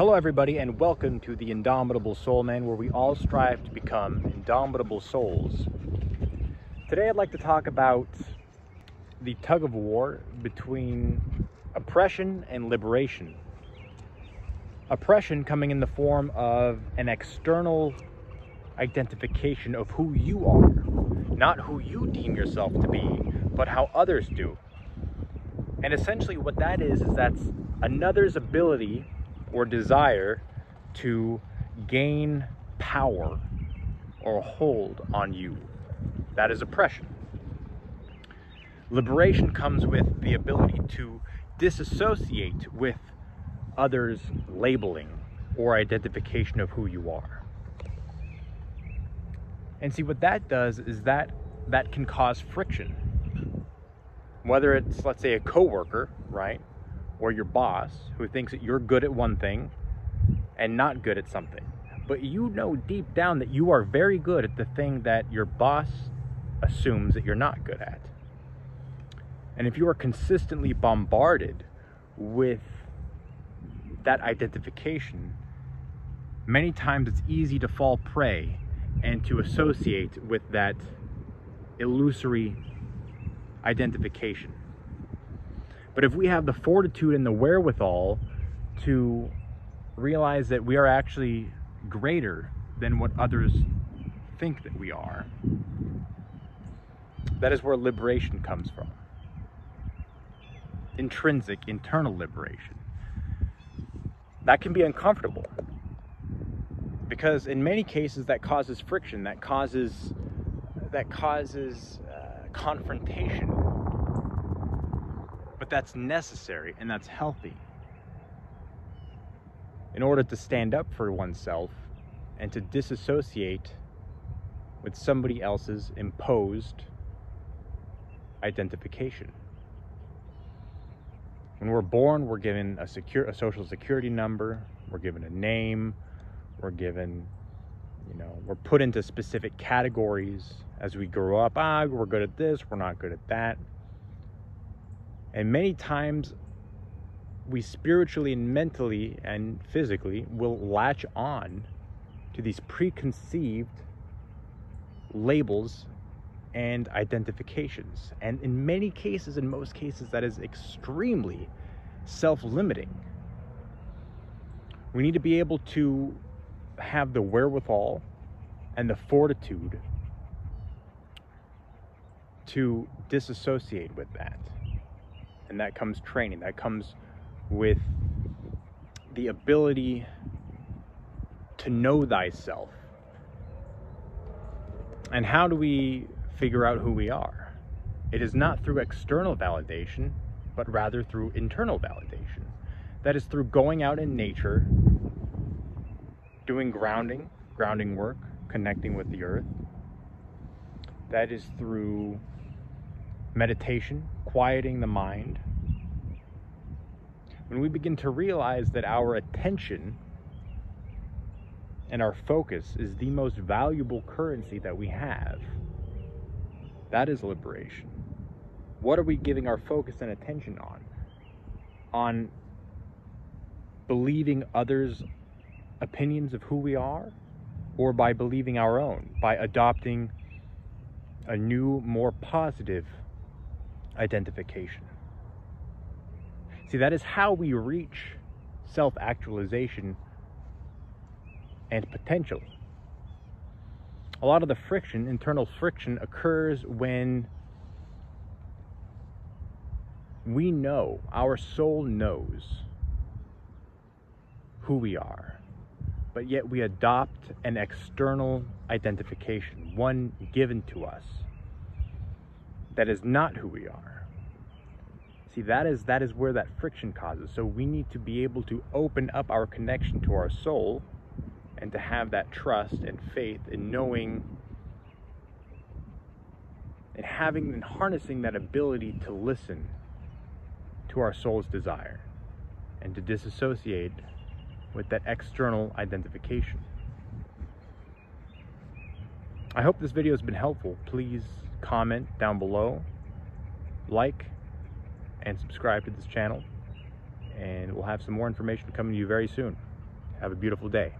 Hello, everybody, and welcome to the Indomitable SolMan, where we all strive to become indomitable souls. Today, I'd like to talk about the tug of war between oppression and liberation. Oppression coming in the form of an external identification of who you are, not who you deem yourself to be, but how others do. And essentially, what that is, is that's another's ability or desire to gain power or hold on you. That is oppression. Liberation comes with the ability to disassociate with others' labeling or identification of who you are. And see what that does is that that can cause friction. Whether it's let's say a coworker, right? Or your boss who thinks that you're good at one thing and not good at something. But you know deep down that you are very good at the thing that your boss assumes that you're not good at. And if you are consistently bombarded with that identification, many times it's easy to fall prey and to associate with that illusory identification. But if we have the fortitude and the wherewithal to realize that we are actually greater than what others think that we are, that is where liberation comes from. Intrinsic, internal liberation. That can be uncomfortable because in many cases that causes friction, that causes that causes uh, confrontation. But that's necessary and that's healthy. In order to stand up for oneself and to disassociate with somebody else's imposed identification. When we're born, we're given a secure a social security number, we're given a name, we're given you know, we're put into specific categories as we grow up. Ah, we're good at this, we're not good at that. And many times we spiritually and mentally and physically will latch on to these preconceived labels and identifications. And in many cases, in most cases, that is extremely self limiting. We need to be able to have the wherewithal and the fortitude to disassociate with that. And that comes training, that comes with the ability to know thyself. And how do we figure out who we are? It is not through external validation, but rather through internal validation. That is through going out in nature doing grounding, grounding work, connecting with the earth. That is through meditation, quieting the mind. When we begin to realize that our attention and our focus is the most valuable currency that we have, that is liberation. What are we giving our focus and attention on? On believing others opinions of who we are or by believing our own, by adopting a new, more positive identification. See, that is how we reach self actualization and potential. A lot of the friction, internal friction, occurs when we know, our soul knows who we are but yet we adopt an external identification, one given to us that is not who we are. See, that is that is where that friction causes. So we need to be able to open up our connection to our soul and to have that trust and faith in knowing and having and harnessing that ability to listen to our soul's desire and to disassociate with that external identification. I hope this video has been helpful. Please comment down below, like, and subscribe to this channel. And we'll have some more information coming to you very soon. Have a beautiful day.